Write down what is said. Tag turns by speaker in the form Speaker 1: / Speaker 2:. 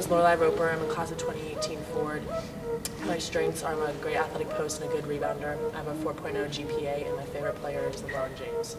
Speaker 1: is Lorelei Roper. I'm a class of 2018 Ford. My strengths are I'm a great athletic post and a good rebounder. I have a 4.0 GPA, and my favorite player is LeBron James.